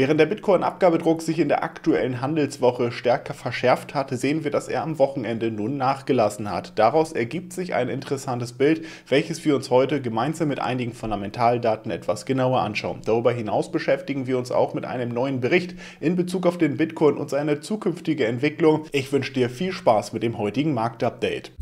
Während der Bitcoin-Abgabedruck sich in der aktuellen Handelswoche stärker verschärft hatte, sehen wir, dass er am Wochenende nun nachgelassen hat. Daraus ergibt sich ein interessantes Bild, welches wir uns heute gemeinsam mit einigen Fundamentaldaten etwas genauer anschauen. Darüber hinaus beschäftigen wir uns auch mit einem neuen Bericht in Bezug auf den Bitcoin und seine zukünftige Entwicklung. Ich wünsche dir viel Spaß mit dem heutigen Marktupdate.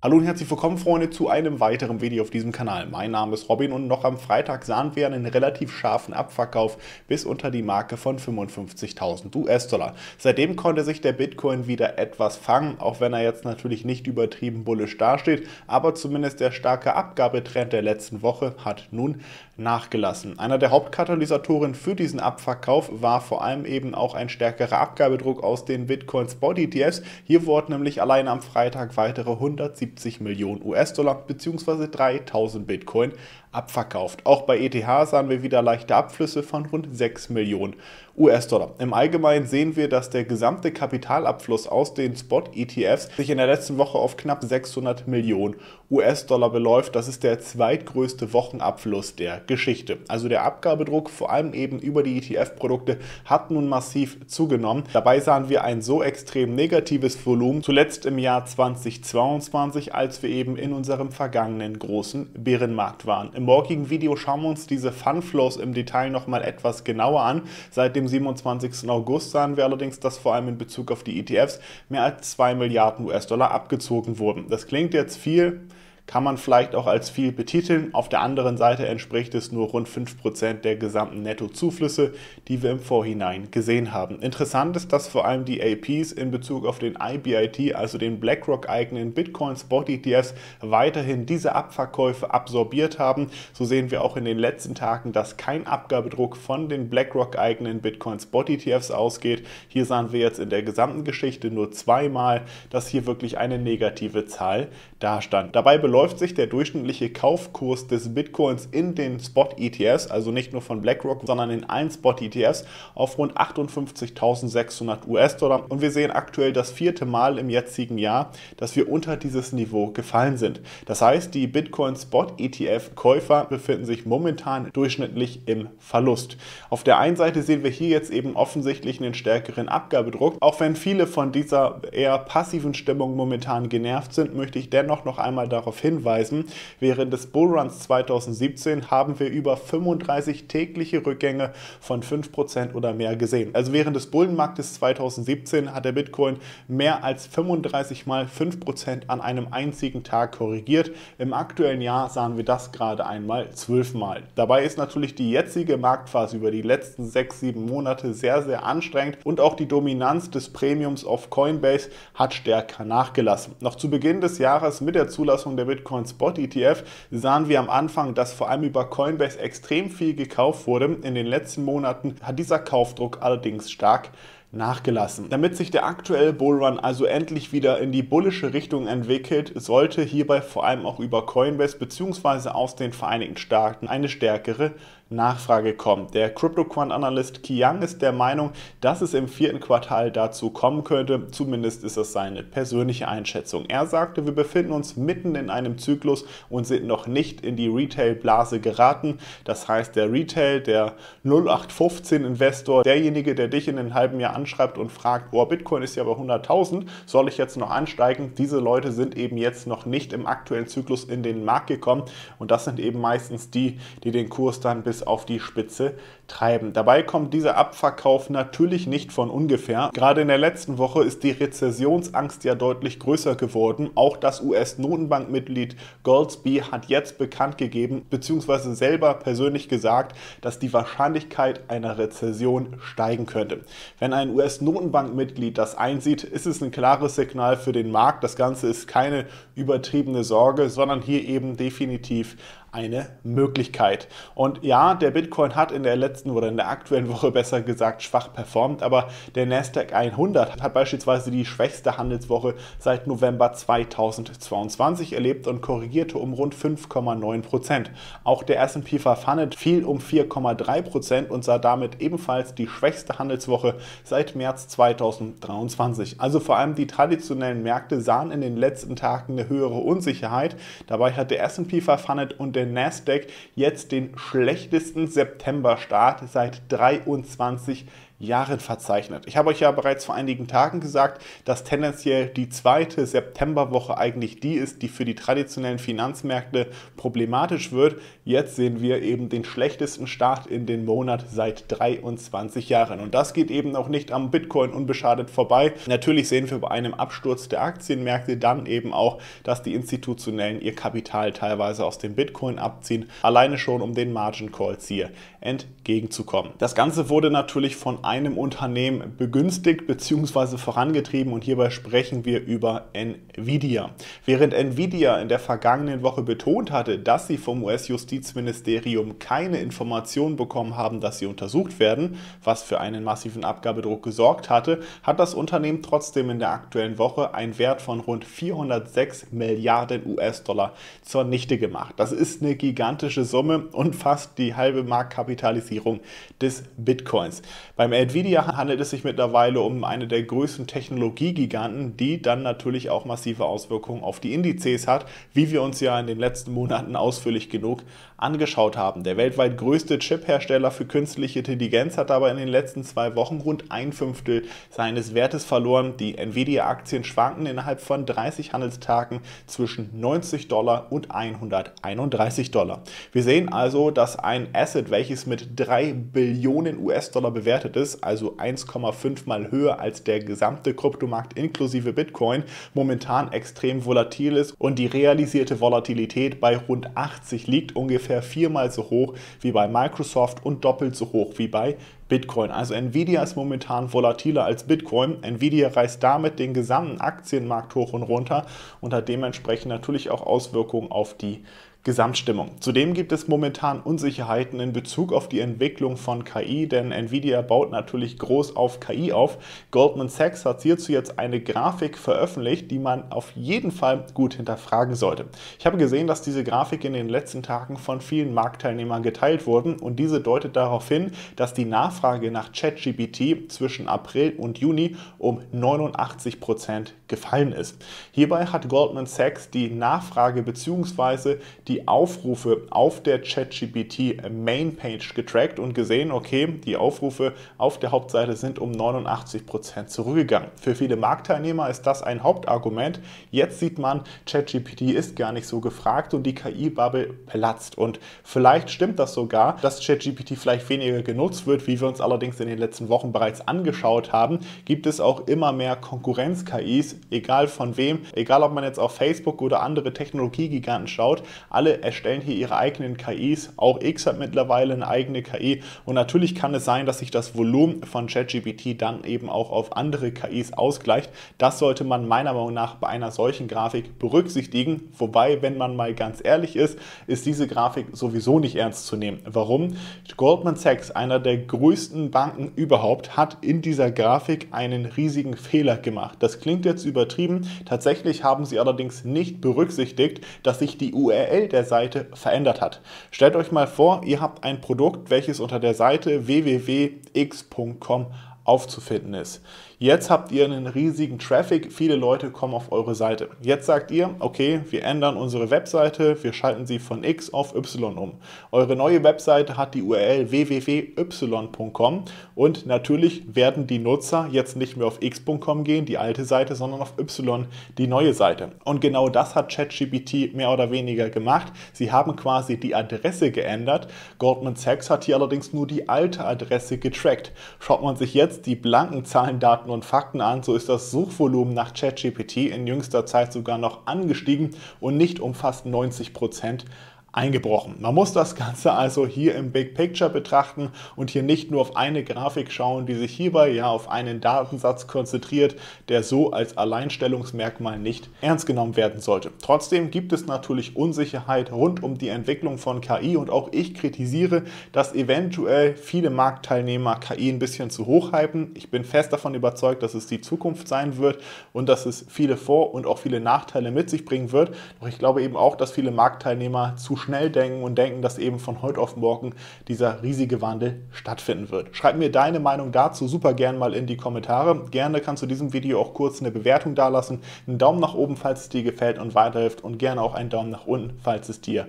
Hallo und herzlich willkommen Freunde zu einem weiteren Video auf diesem Kanal. Mein Name ist Robin und noch am Freitag sahen wir einen relativ scharfen Abverkauf bis unter die Marke von 55.000 US-Dollar. Seitdem konnte sich der Bitcoin wieder etwas fangen, auch wenn er jetzt natürlich nicht übertrieben bullisch dasteht, aber zumindest der starke Abgabetrend der letzten Woche hat nun nachgelassen. Einer der Hauptkatalysatoren für diesen Abverkauf war vor allem eben auch ein stärkerer Abgabedruck aus den Bitcoin Spot ETFs. Hier wurden nämlich allein am Freitag weitere 170 Millionen US-Dollar bzw. 3000 Bitcoin abverkauft. Auch bei ETH sahen wir wieder leichte Abflüsse von rund 6 Millionen US-Dollar. Im Allgemeinen sehen wir, dass der gesamte Kapitalabfluss aus den Spot-ETFs sich in der letzten Woche auf knapp 600 Millionen US-Dollar beläuft. Das ist der zweitgrößte Wochenabfluss der Geschichte. Also der Abgabedruck, vor allem eben über die ETF-Produkte, hat nun massiv zugenommen. Dabei sahen wir ein so extrem negatives Volumen zuletzt im Jahr 2022, als wir eben in unserem vergangenen großen Bärenmarkt waren. Im morgigen Video schauen wir uns diese Funflows im Detail nochmal etwas genauer an. Seit dem 27. August sahen wir allerdings, dass vor allem in Bezug auf die ETFs mehr als 2 Milliarden US-Dollar abgezogen wurden. Das klingt jetzt viel, kann man vielleicht auch als viel betiteln. Auf der anderen Seite entspricht es nur rund 5% der gesamten Nettozuflüsse, die wir im Vorhinein gesehen haben. Interessant ist, dass vor allem die APs in Bezug auf den IBIT, also den BlackRock eigenen Bitcoin Spot ETFs, weiterhin diese Abverkäufe absorbiert haben. So sehen wir auch in den letzten Tagen, dass kein Abgabedruck von den BlackRock eigenen Bitcoin Spot ETFs ausgeht. Hier sahen wir jetzt in der gesamten Geschichte nur zweimal, dass hier wirklich eine negative Zahl dastand. Dabei beläuft beläuft sich der durchschnittliche Kaufkurs des Bitcoins in den Spot-ETFs, also nicht nur von BlackRock, sondern in allen Spot-ETFs, auf rund 58.600 US-Dollar. Und wir sehen aktuell das vierte Mal im jetzigen Jahr, dass wir unter dieses Niveau gefallen sind. Das heißt, die Bitcoin-Spot-ETF-Käufer befinden sich momentan durchschnittlich im Verlust. Auf der einen Seite sehen wir hier jetzt eben offensichtlich einen stärkeren Abgabedruck. Auch wenn viele von dieser eher passiven Stimmung momentan genervt sind, möchte ich dennoch noch einmal darauf hinweisen, hinweisen. Während des Bullruns 2017 haben wir über 35 tägliche Rückgänge von 5% oder mehr gesehen. Also während des Bullenmarktes 2017 hat der Bitcoin mehr als 35 mal 5% an einem einzigen Tag korrigiert. Im aktuellen Jahr sahen wir das gerade einmal 12 Mal. Dabei ist natürlich die jetzige Marktphase über die letzten 6-7 Monate sehr, sehr anstrengend und auch die Dominanz des Premiums auf Coinbase hat stärker nachgelassen. Noch zu Beginn des Jahres mit der Zulassung der Bitcoin Bitcoin Spot ETF sahen wir am Anfang, dass vor allem über Coinbase extrem viel gekauft wurde. In den letzten Monaten hat dieser Kaufdruck allerdings stark nachgelassen. Damit sich der aktuelle Bullrun also endlich wieder in die bullische Richtung entwickelt, sollte hierbei vor allem auch über Coinbase bzw. aus den Vereinigten Staaten eine stärkere Nachfrage kommt. Der CryptoQuant-Analyst Kiang ist der Meinung, dass es im vierten Quartal dazu kommen könnte. Zumindest ist das seine persönliche Einschätzung. Er sagte, wir befinden uns mitten in einem Zyklus und sind noch nicht in die Retail-Blase geraten. Das heißt, der Retail, der 0815-Investor, derjenige, der dich in einem halben Jahr anschreibt und fragt, oh, Bitcoin ist ja bei 100.000, soll ich jetzt noch ansteigen? Diese Leute sind eben jetzt noch nicht im aktuellen Zyklus in den Markt gekommen und das sind eben meistens die, die den Kurs dann bis bis auf die Spitze treiben. Dabei kommt dieser Abverkauf natürlich nicht von ungefähr. Gerade in der letzten Woche ist die Rezessionsangst ja deutlich größer geworden. Auch das US-Notenbankmitglied Goldsby hat jetzt bekannt gegeben, beziehungsweise selber persönlich gesagt, dass die Wahrscheinlichkeit einer Rezession steigen könnte. Wenn ein US-Notenbankmitglied das einsieht, ist es ein klares Signal für den Markt. Das Ganze ist keine übertriebene Sorge, sondern hier eben definitiv eine Möglichkeit. Und ja, der Bitcoin hat in der letzten oder in der aktuellen Woche besser gesagt schwach performt, aber der Nasdaq 100 hat beispielsweise die schwächste Handelswoche seit November 2022 erlebt und korrigierte um rund 5,9 Prozent. Auch der S&P 500 fiel um 4,3 Prozent und sah damit ebenfalls die schwächste Handelswoche seit März 2023. Also vor allem die traditionellen Märkte sahen in den letzten Tagen eine höhere Unsicherheit. Dabei hat der S&P 500 und der Nasdaq jetzt den schlechtesten September-Start seit 23 Jahren verzeichnet. Ich habe euch ja bereits vor einigen Tagen gesagt, dass tendenziell die zweite Septemberwoche eigentlich die ist, die für die traditionellen Finanzmärkte problematisch wird. Jetzt sehen wir eben den schlechtesten Start in den Monat seit 23 Jahren. Und das geht eben auch nicht am Bitcoin unbeschadet vorbei. Natürlich sehen wir bei einem Absturz der Aktienmärkte dann eben auch, dass die Institutionellen ihr Kapital teilweise aus dem Bitcoin abziehen, alleine schon um den Margin Calls hier entgegenzukommen. Das Ganze wurde natürlich von einem Unternehmen begünstigt bzw. vorangetrieben und hierbei sprechen wir über Nvidia. Während Nvidia in der vergangenen Woche betont hatte, dass sie vom US-Justizministerium keine Informationen bekommen haben, dass sie untersucht werden, was für einen massiven Abgabedruck gesorgt hatte, hat das Unternehmen trotzdem in der aktuellen Woche einen Wert von rund 406 Milliarden US-Dollar zunichte gemacht. Das ist eine gigantische Summe und fast die halbe Marktkapitalisierung des Bitcoins. Beim Nvidia handelt es sich mittlerweile um eine der größten Technologiegiganten, die dann natürlich auch massive Auswirkungen auf die Indizes hat, wie wir uns ja in den letzten Monaten ausführlich genug angeschaut haben. Der weltweit größte Chip-Hersteller für künstliche Intelligenz hat aber in den letzten zwei Wochen rund ein Fünftel seines Wertes verloren. Die Nvidia-Aktien schwanken innerhalb von 30 Handelstagen zwischen 90 Dollar und 131 Dollar. Wir sehen also, dass ein Asset, welches mit 3 Billionen US-Dollar bewertet ist, also 1,5 mal höher als der gesamte Kryptomarkt inklusive Bitcoin, momentan extrem volatil ist und die realisierte Volatilität bei rund 80 liegt, ungefähr viermal so hoch wie bei Microsoft und doppelt so hoch wie bei Bitcoin. Also Nvidia ist momentan volatiler als Bitcoin. Nvidia reißt damit den gesamten Aktienmarkt hoch und runter und hat dementsprechend natürlich auch Auswirkungen auf die Gesamtstimmung. Zudem gibt es momentan Unsicherheiten in Bezug auf die Entwicklung von KI, denn Nvidia baut natürlich groß auf KI auf. Goldman Sachs hat hierzu jetzt eine Grafik veröffentlicht, die man auf jeden Fall gut hinterfragen sollte. Ich habe gesehen, dass diese Grafik in den letzten Tagen von vielen Marktteilnehmern geteilt wurde und diese deutet darauf hin, dass die Nachfrage nach ChatGPT zwischen April und Juni um 89 Prozent gefallen ist. Hierbei hat Goldman Sachs die Nachfrage bzw. die Aufrufe auf der ChatGPT Mainpage getrackt und gesehen, okay, die Aufrufe auf der Hauptseite sind um 89 Prozent zurückgegangen. Für viele Marktteilnehmer ist das ein Hauptargument. Jetzt sieht man, ChatGPT ist gar nicht so gefragt und die KI-Bubble platzt. Und vielleicht stimmt das sogar, dass ChatGPT vielleicht weniger genutzt wird, wie wir uns allerdings in den letzten Wochen bereits angeschaut haben, gibt es auch immer mehr Konkurrenz-KIs, egal von wem, egal ob man jetzt auf Facebook oder andere Technologiegiganten schaut, alle erstellen hier ihre eigenen KIs. Auch X hat mittlerweile eine eigene KI und natürlich kann es sein, dass sich das Volumen von ChatGPT dann eben auch auf andere KIs ausgleicht. Das sollte man meiner Meinung nach bei einer solchen Grafik berücksichtigen. Wobei, wenn man mal ganz ehrlich ist, ist diese Grafik sowieso nicht ernst zu nehmen. Warum? Goldman Sachs, einer der größten Banken überhaupt, hat in dieser Grafik einen riesigen Fehler gemacht. Das klingt jetzt übertrieben. Tatsächlich haben sie allerdings nicht berücksichtigt, dass sich die URL der Seite verändert hat. Stellt euch mal vor, ihr habt ein Produkt, welches unter der Seite www.x.com aufzufinden ist. Jetzt habt ihr einen riesigen Traffic, viele Leute kommen auf eure Seite. Jetzt sagt ihr, okay, wir ändern unsere Webseite, wir schalten sie von X auf Y um. Eure neue Webseite hat die URL www.y.com und natürlich werden die Nutzer jetzt nicht mehr auf x.com gehen, die alte Seite, sondern auf Y, die neue Seite. Und genau das hat ChatGPT mehr oder weniger gemacht. Sie haben quasi die Adresse geändert. Goldman Sachs hat hier allerdings nur die alte Adresse getrackt. Schaut man sich jetzt die blanken Zahlen, Daten und Fakten an, so ist das Suchvolumen nach ChatGPT in jüngster Zeit sogar noch angestiegen und nicht um fast 90 Prozent eingebrochen. Man muss das Ganze also hier im Big Picture betrachten und hier nicht nur auf eine Grafik schauen, die sich hierbei ja auf einen Datensatz konzentriert, der so als Alleinstellungsmerkmal nicht ernst genommen werden sollte. Trotzdem gibt es natürlich Unsicherheit rund um die Entwicklung von KI und auch ich kritisiere, dass eventuell viele Marktteilnehmer KI ein bisschen zu hoch hypen. Ich bin fest davon überzeugt, dass es die Zukunft sein wird und dass es viele Vor- und auch viele Nachteile mit sich bringen wird. Doch ich glaube eben auch, dass viele Marktteilnehmer zu schnell denken und denken, dass eben von heute auf morgen dieser riesige Wandel stattfinden wird. Schreib mir deine Meinung dazu super gern mal in die Kommentare. Gerne kannst du diesem Video auch kurz eine Bewertung dalassen, einen Daumen nach oben, falls es dir gefällt und weiterhilft und gerne auch einen Daumen nach unten, falls es dir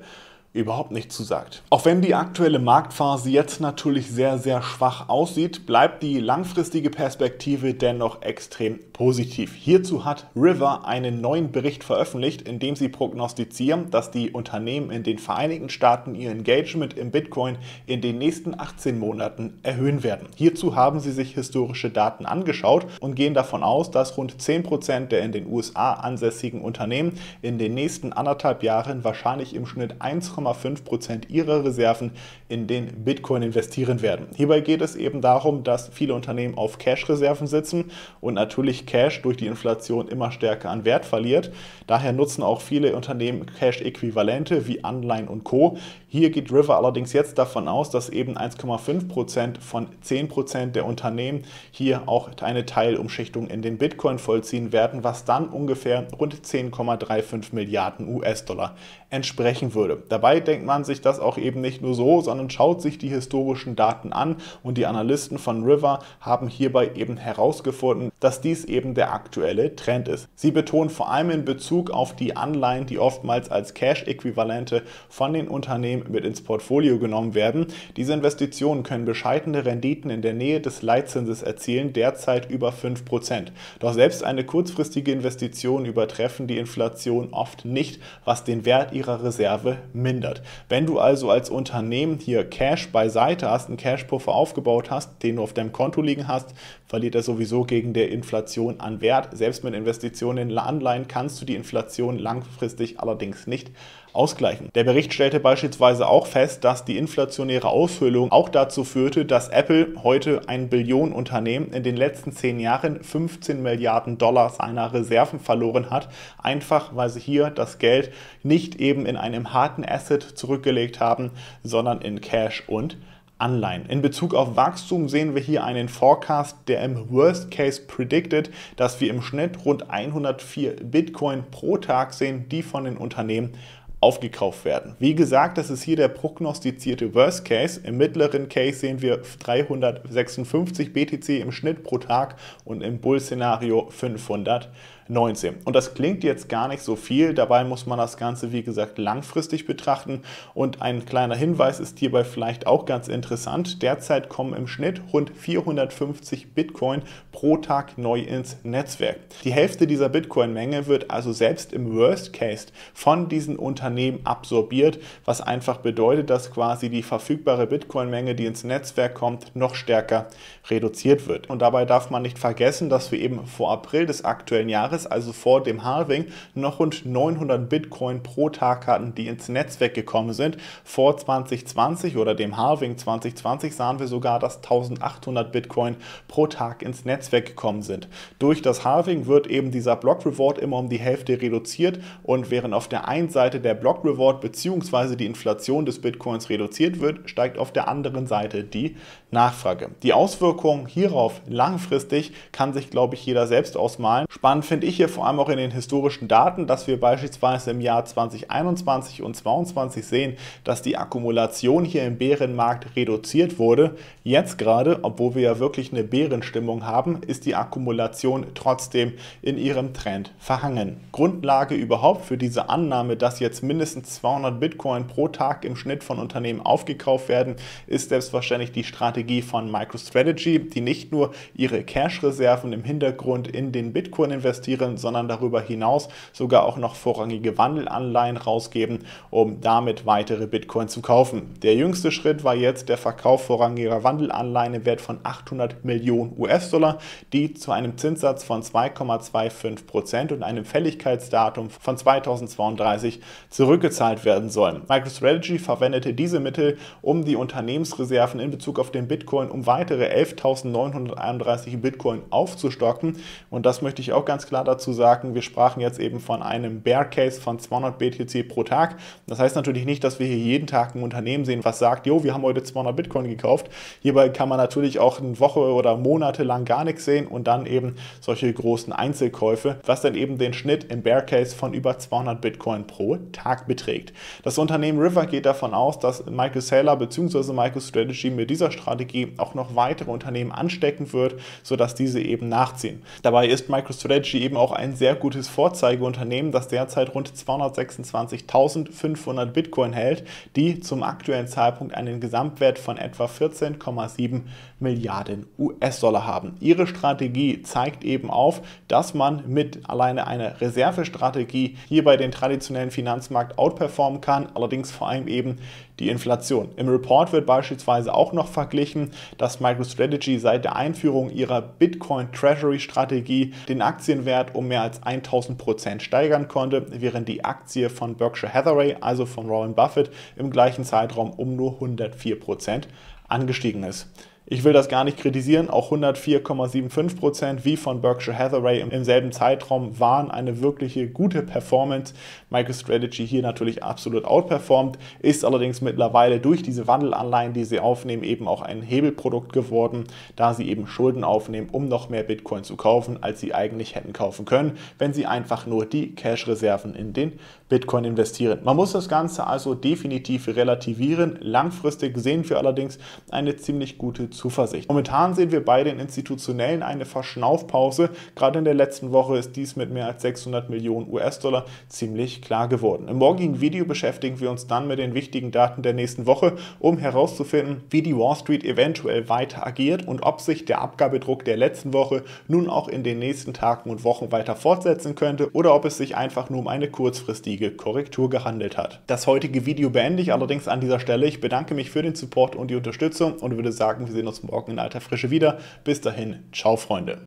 überhaupt nicht zusagt. Auch wenn die aktuelle Marktphase jetzt natürlich sehr, sehr schwach aussieht, bleibt die langfristige Perspektive dennoch extrem positiv. Hierzu hat River einen neuen Bericht veröffentlicht, in dem sie prognostizieren, dass die Unternehmen in den Vereinigten Staaten ihr Engagement im Bitcoin in den nächsten 18 Monaten erhöhen werden. Hierzu haben sie sich historische Daten angeschaut und gehen davon aus, dass rund 10% der in den USA ansässigen Unternehmen in den nächsten anderthalb Jahren wahrscheinlich im Schnitt 1, 1,5 ihrer Reserven in den Bitcoin investieren werden. Hierbei geht es eben darum, dass viele Unternehmen auf Cash-Reserven sitzen und natürlich Cash durch die Inflation immer stärker an Wert verliert. Daher nutzen auch viele Unternehmen Cash-Äquivalente wie Anleihen und Co. Hier geht River allerdings jetzt davon aus, dass eben 1,5% von 10% der Unternehmen hier auch eine Teilumschichtung in den Bitcoin vollziehen werden, was dann ungefähr rund 10,35 Milliarden US-Dollar entsprechen würde. Dabei denkt man sich das auch eben nicht nur so, sondern schaut sich die historischen Daten an und die Analysten von River haben hierbei eben herausgefunden, dass dies eben der aktuelle Trend ist. Sie betonen vor allem in Bezug auf die Anleihen, die oftmals als Cash-Äquivalente von den Unternehmen mit ins Portfolio genommen werden. Diese Investitionen können bescheidene Renditen in der Nähe des Leitzinses erzielen, derzeit über 5%. Doch selbst eine kurzfristige Investition übertreffen die Inflation oft nicht, was den Wert ihrer Reserve mindert. Wenn du also als Unternehmen hier Cash beiseite hast, einen Cashpuffer aufgebaut hast, den du auf deinem Konto liegen hast, verliert er sowieso gegen der Inflation an Wert. Selbst mit Investitionen in Anleihen kannst du die Inflation langfristig allerdings nicht ausgleichen. Der Bericht stellte beispielsweise auch fest, dass die inflationäre Aushöhlung auch dazu führte, dass Apple heute ein Billionenunternehmen in den letzten zehn Jahren 15 Milliarden Dollar seiner Reserven verloren hat, einfach weil sie hier das Geld nicht eben in einem harten Asset zurückgelegt haben, sondern in Cash und Anleihen. In Bezug auf Wachstum sehen wir hier einen Forecast, der im Worst Case predicted, dass wir im Schnitt rund 104 Bitcoin pro Tag sehen, die von den Unternehmen aufgekauft werden. Wie gesagt, das ist hier der prognostizierte Worst Case. Im mittleren Case sehen wir 356 BTC im Schnitt pro Tag und im Bull-Szenario 500. 19. Und das klingt jetzt gar nicht so viel, dabei muss man das Ganze, wie gesagt, langfristig betrachten. Und ein kleiner Hinweis ist hierbei vielleicht auch ganz interessant. Derzeit kommen im Schnitt rund 450 Bitcoin pro Tag neu ins Netzwerk. Die Hälfte dieser Bitcoin-Menge wird also selbst im Worst Case von diesen Unternehmen absorbiert, was einfach bedeutet, dass quasi die verfügbare Bitcoin-Menge, die ins Netzwerk kommt, noch stärker reduziert wird. Und dabei darf man nicht vergessen, dass wir eben vor April des aktuellen Jahres Jahres, also vor dem Halving, noch rund 900 Bitcoin pro Tag hatten, die ins Netzwerk gekommen sind. Vor 2020 oder dem Halving 2020 sahen wir sogar, dass 1800 Bitcoin pro Tag ins Netzwerk gekommen sind. Durch das Halving wird eben dieser Block Reward immer um die Hälfte reduziert und während auf der einen Seite der Block Reward bzw. die Inflation des Bitcoins reduziert wird, steigt auf der anderen Seite die Nachfrage. Die Auswirkungen hierauf langfristig kann sich, glaube ich, jeder selbst ausmalen. Spannend finde ich hier vor allem auch in den historischen Daten, dass wir beispielsweise im Jahr 2021 und 2022 sehen, dass die Akkumulation hier im Bärenmarkt reduziert wurde. Jetzt gerade, obwohl wir ja wirklich eine Bärenstimmung haben, ist die Akkumulation trotzdem in ihrem Trend verhangen. Grundlage überhaupt für diese Annahme, dass jetzt mindestens 200 Bitcoin pro Tag im Schnitt von Unternehmen aufgekauft werden, ist selbstverständlich die Strategie von MicroStrategy, die nicht nur ihre Cash-Reserven im Hintergrund in den Bitcoin investieren, sondern darüber hinaus sogar auch noch vorrangige Wandelanleihen rausgeben, um damit weitere Bitcoin zu kaufen. Der jüngste Schritt war jetzt der Verkauf vorrangiger Wandelanleihen im Wert von 800 Millionen US-Dollar, die zu einem Zinssatz von 2,25 Prozent und einem Fälligkeitsdatum von 2032 zurückgezahlt werden sollen. MicroStrategy verwendete diese Mittel, um die Unternehmensreserven in Bezug auf den Bitcoin um weitere 11.931 Bitcoin aufzustocken. Und das möchte ich auch ganz klar dazu sagen. Wir sprachen jetzt eben von einem Bear Case von 200 BTC pro Tag. Das heißt natürlich nicht, dass wir hier jeden Tag ein Unternehmen sehen, was sagt, jo, wir haben heute 200 Bitcoin gekauft. Hierbei kann man natürlich auch eine Woche oder Monate lang gar nichts sehen und dann eben solche großen Einzelkäufe, was dann eben den Schnitt im Bear Case von über 200 Bitcoin pro Tag beträgt. Das Unternehmen River geht davon aus, dass Michael Saylor bzw. MicroStrategy mit dieser Strategie auch noch weitere Unternehmen anstecken wird, sodass diese eben nachziehen. Dabei ist MicroStrategy eben auch ein sehr gutes Vorzeigeunternehmen, das derzeit rund 226.500 Bitcoin hält, die zum aktuellen Zeitpunkt einen Gesamtwert von etwa 14,7 Milliarden US-Dollar haben. Ihre Strategie zeigt eben auf, dass man mit alleine einer Reservestrategie hier bei den traditionellen Finanzmarkt outperformen kann, allerdings vor allem eben die Inflation. Im Report wird beispielsweise auch noch verglichen, dass MicroStrategy seit der Einführung ihrer Bitcoin Treasury Strategie den Aktienwert um mehr als 1000 Prozent steigern konnte, während die Aktie von Berkshire Hathaway, also von Warren Buffett, im gleichen Zeitraum um nur 104 Prozent angestiegen ist. Ich will das gar nicht kritisieren, auch 104,75 Prozent wie von Berkshire Hathaway im, selben Zeitraum waren eine wirkliche gute Performance. MicroStrategy hier natürlich absolut outperformed, ist allerdings mittlerweile durch diese Wandelanleihen, die sie aufnehmen, eben auch ein Hebelprodukt geworden, da sie eben Schulden aufnehmen, um noch mehr Bitcoin zu kaufen, als sie eigentlich hätten kaufen können, wenn sie einfach nur die Cash-Reserven in den Bitcoin investieren. Man muss das Ganze also definitiv relativieren. Langfristig sehen wir allerdings eine ziemlich gute Zuversicht. Momentan sehen wir bei den Institutionellen eine Verschnaufpause. Gerade in der letzten Woche ist dies mit mehr als 600 Millionen US-Dollar ziemlich klar geworden. Im morgigen Video beschäftigen wir uns dann mit den wichtigen Daten der nächsten Woche, um herauszufinden, wie die Wall Street eventuell weiter agiert und ob sich der Abgabedruck der letzten Woche nun auch in den nächsten Tagen und Wochen weiter fortsetzen könnte oder ob es sich einfach nur um eine kurzfristige Korrektur gehandelt hat. Das heutige Video beende ich allerdings an dieser Stelle. Ich bedanke mich für den Support und die Unterstützung und würde sagen, wir sehen uns morgen in alter Frische wieder. Bis dahin, ciao Freunde.